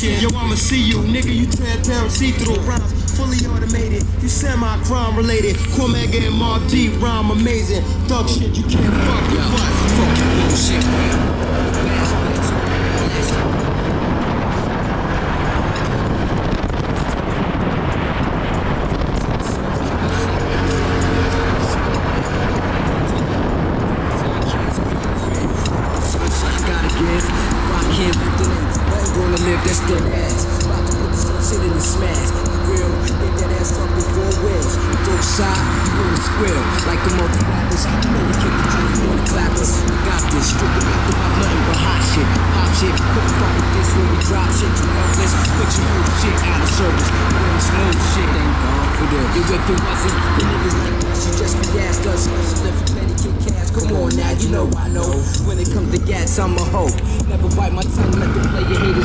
shit. Yo, I'ma see you, nigga. You transparent, see through rhymes. Fully automated, you semi-crime related. Cormega and Mobb Deep rhyme amazing. Thug shit, you can't fuck with fuck your bullshit, you the square. Like the multi rappers, you know we kick the drums, you wanna clap got this, stripping to my nothing but hot shit. Pop shit, couldn't fuck with this when we drop shit. You helpless, put your old shit out of service. You ain't smooth shit, ain't gone for this. If it wasn't, the niggas like us, you just be asked us. Live for petty kick cash, come on now, you know I know. When it comes to gas, I'm a hoe. Never bite my tongue, let the player haters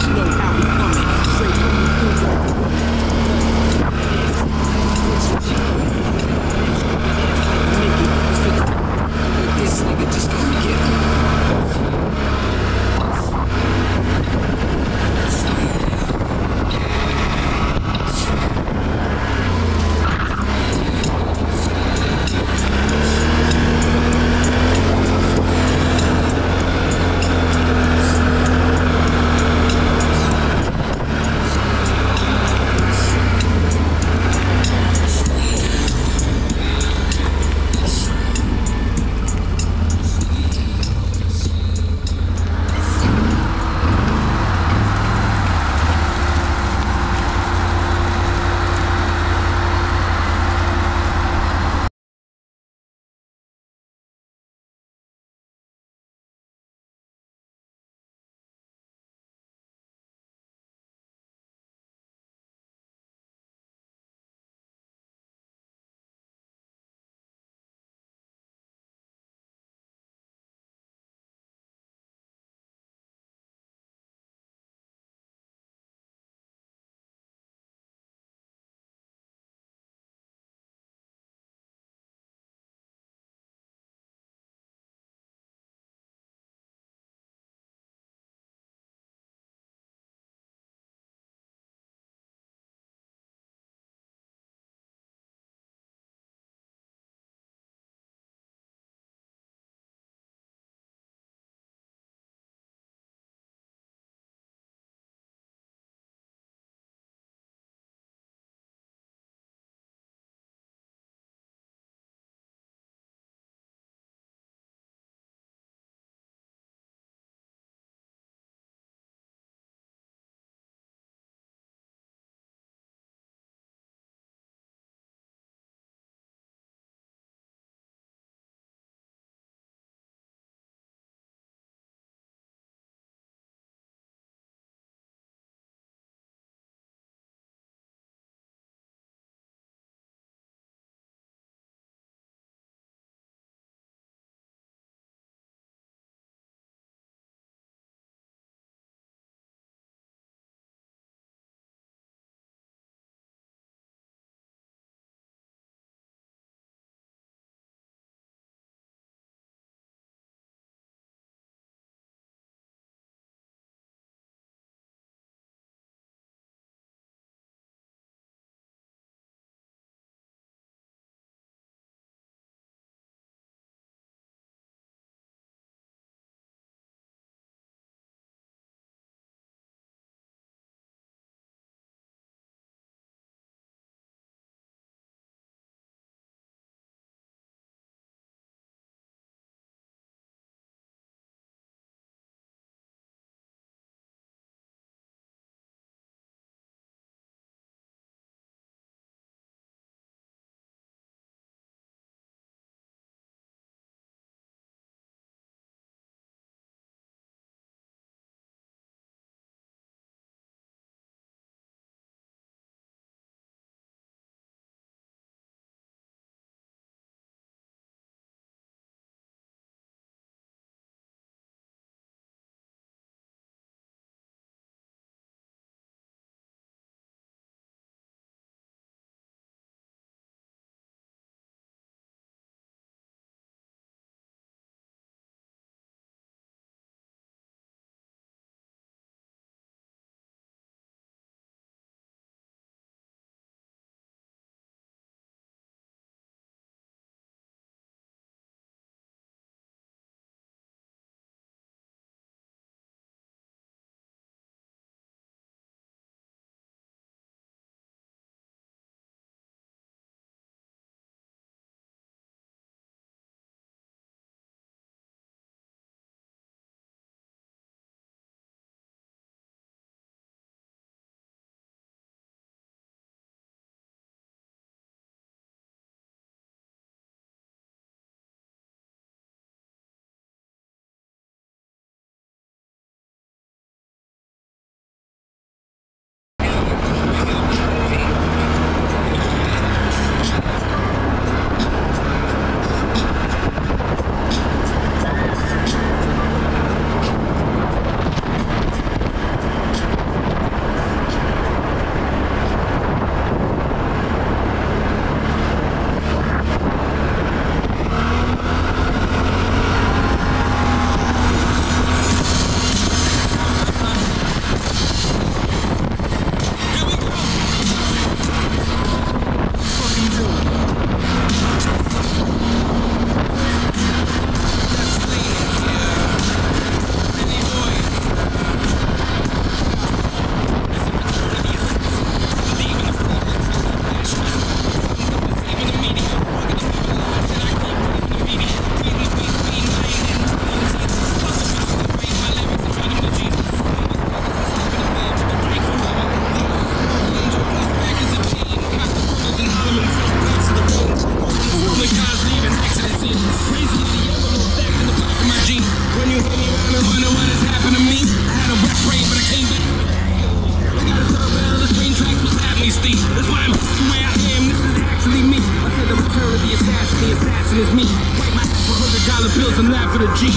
the assassin is me. Wipe my ass for hundred dollar bills and laugh at a G.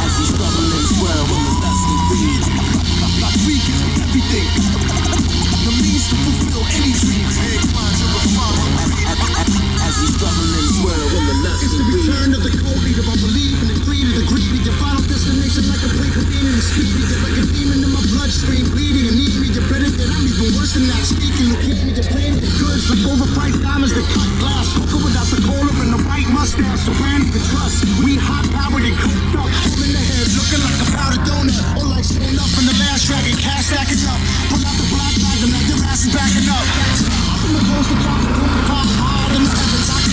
As you struggle in this world with the lust and greed. We give me everything. The means to fulfill any dream. Inclined to refine my. As you struggle in this world with the lust It's the return of the code leader. I believe in the creed of the greedy. Your final destination like a plane convening the speed. Like a demon in my bloodstream, I'm than that. Speaking, leukemia, you're playing the goods like overpriced diamonds that cut glass. Coca without the collar and the white mustache. So brand you can trust. We hot powered and cooked up. Home the head, looking like a powdered donut. Or like showing up in the last dragon, cash stacking up. Pull out the black bag and now your ass is backing up. From the to top, the to top, higher than the heavens. Occupy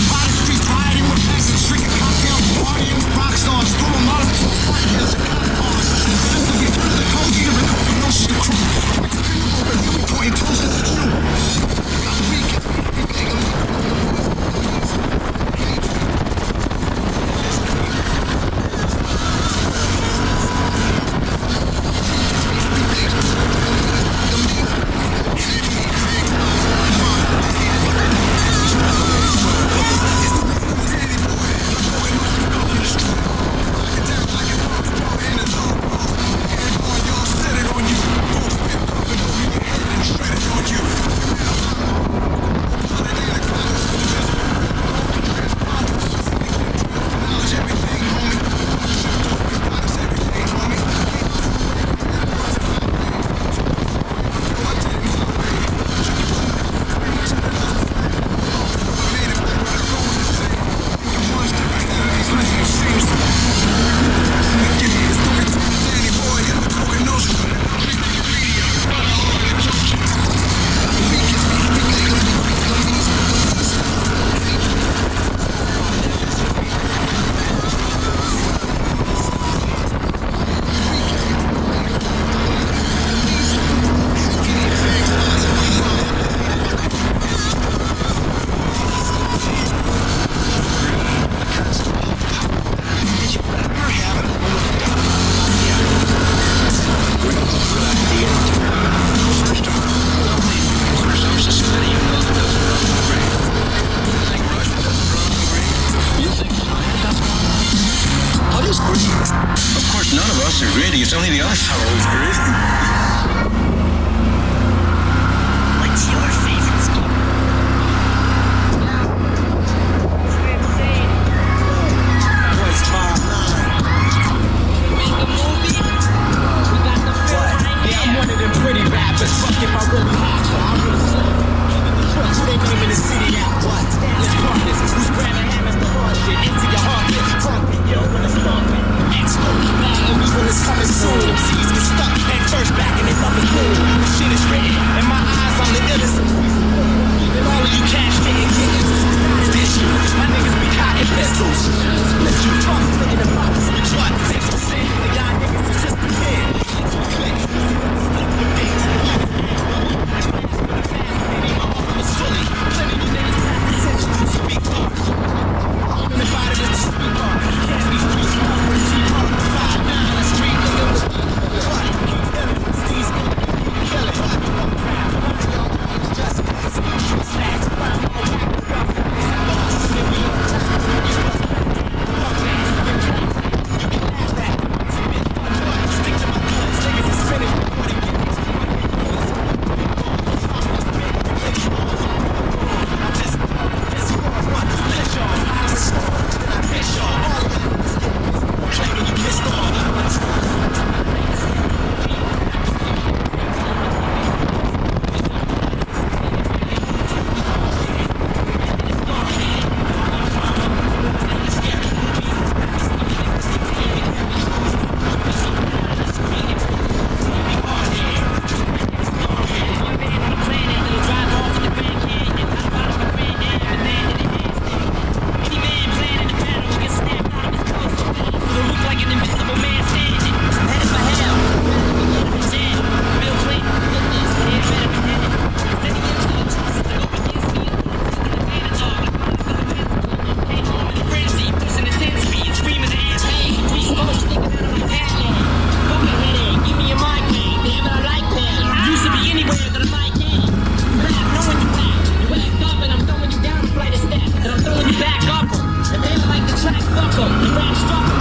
Russell.